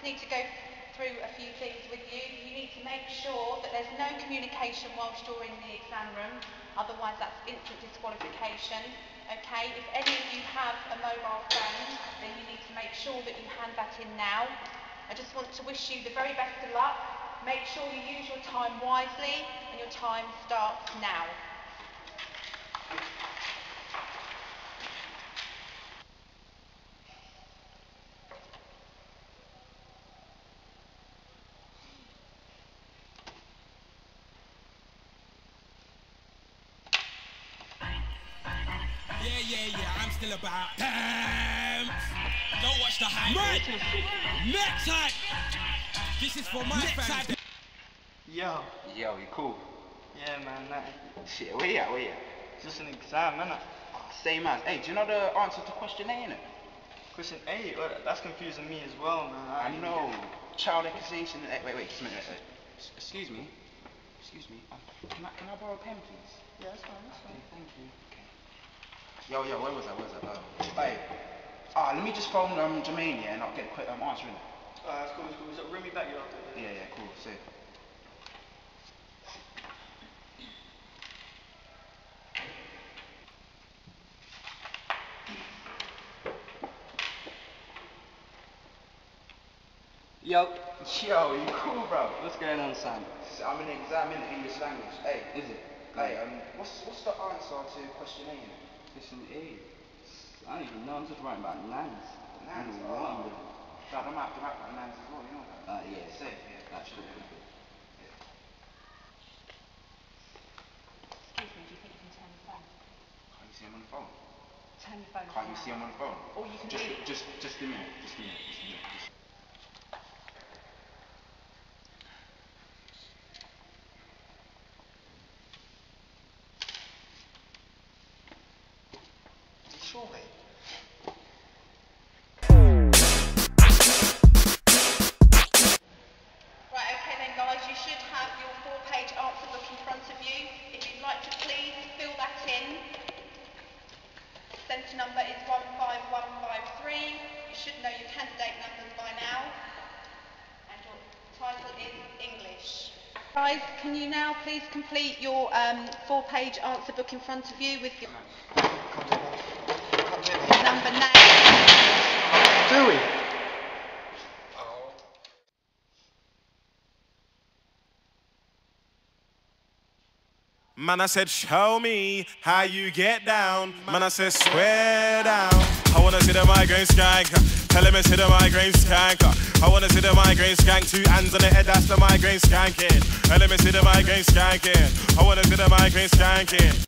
just need to go through a few things with you. You need to make sure that there's no communication whilst you're in the exam room, otherwise that's instant disqualification. Okay, if any of you have a mobile phone, then you need to make sure that you hand that in now. I just want to wish you the very best of luck. Make sure you use your time wisely and your time starts now. Yeah, yeah, yeah, I'm still about. Damn! Don't watch the hype. Right! Next time! This is for my fans. Yo, Yo, you cool? yeah man, that, Shit, where you at? Where you at? just an exam, innit? Oh, same as. Hey, do you know the answer to question A, innit? Question A, that- that's confusing me as well, man. I didn't know. get- Child accusation. Hey, wait, wait, just a minute. wait, wait. Excuse me. Excuse me. Um, can, I, can I borrow a pen, please? Yeah, that's fine, that's Okay, fine. thank you. Okay. Yo, yo, where was I? Where was I? Oh, hey. Ah, let me just phone um, Jermaine, yeah, and I'll get a quick um, answer in it. Alright, that's cool, that's cool. So, ring me back, you after. Yeah, yeah, cool. Sick. Yo, Yo, you cool, bro? what's going on, Sam? I'm in an exam in English language. Hey, Is it? hey, um, what's what's the answer to question A? Innit? Listen, A. I don't even know, I'm just writing about nines. I Nines, don't know what I'm oh. doing. Dad, I'm out to rap about nines as well, you know that? Uh, yeah. Safe, yeah. That's cool, cool, cool. Excuse me, do you think you can turn your phone? Can't you see him on the phone? Turn your phone Can't you now. see him on the phone? Or you can just, just, just a minute, just a minute, just a minute. Just... Centre number is 15153. You should know your candidate numbers by now. And your title is English. Guys, can you now please complete your um, four-page answer book in front of you with your number name? Do we? Man, I said, show me how you get down. Man, I said, swear down. I wanna see the migraine skank. Tell him it's the migraine skank. I wanna see the migraine skank. Two hands on the head, that's the migraine skanking. Tell him it's the migraine skanking. I wanna see the migraine skanking.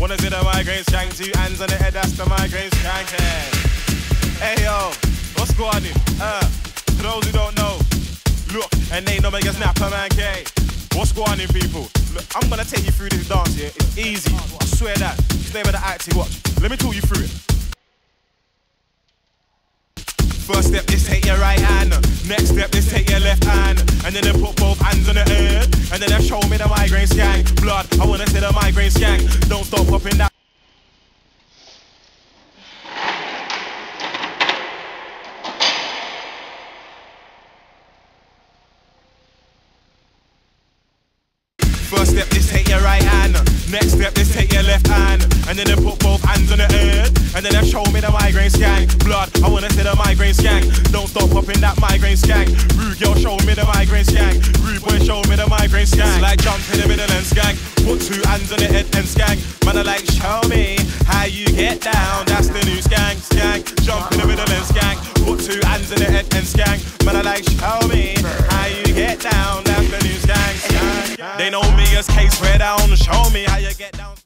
Wanna see the migraine skank. Two hands on the head, that's the migraine skanking. Hey yo, what's going on? Uh, for those who don't know, look, and they know me get snapper man K. What's going on, people? Look, I'm gonna take you through this dance here. It's easy. I swear that. It's never the acting. Watch. Let me talk you through it. First step is take your right hand. Next step is take your left hand. And then they put both hands on the head. And then they show me the migraine skank. Blood, I wanna see the migraine skank. Don't stop popping that. First step is take your right hand. Next step is take your left hand. And then they put both hands on the head. And then they show me the migraine skank. Blood, I wanna see the migraine skank. Don't stop popping that migraine skank. Rude girl, show me the migraine skank. Rude boy, show me the migraine skank. It's like jump in the middle and skank. Put two hands on the head and skank. Man, I like, show me how you get down. That's the new skank, skank. Jump in the middle and skank. Put two hands on the head and skank. Man, I like, show me Just case red, I do show me how you get down.